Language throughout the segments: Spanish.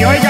Y oiga, compadre,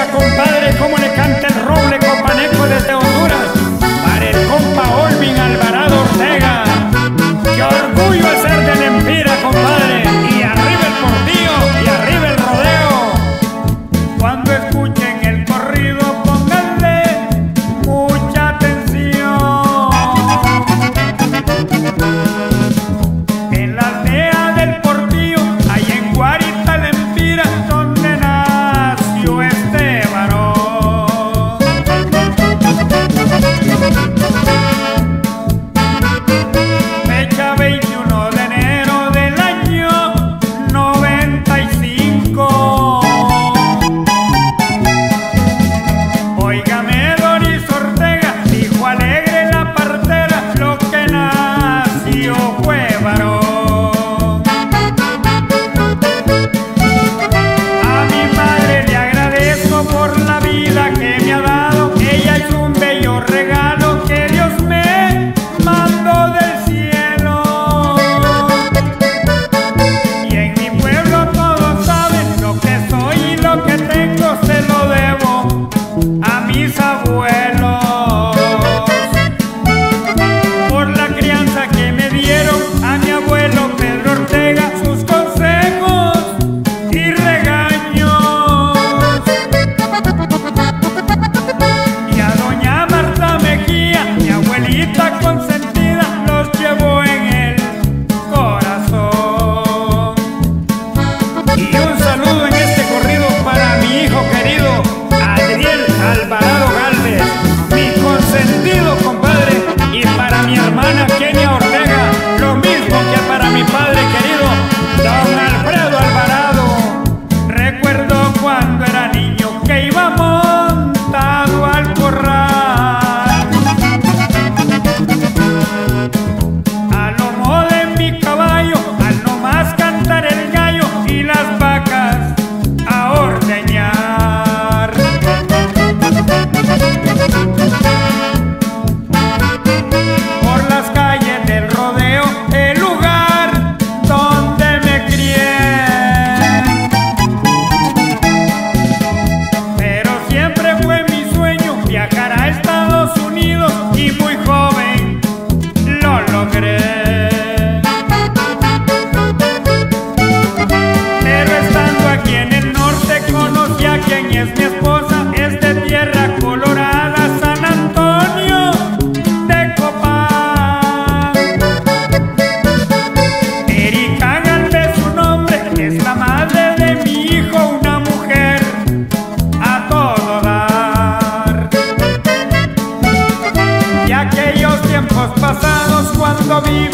Y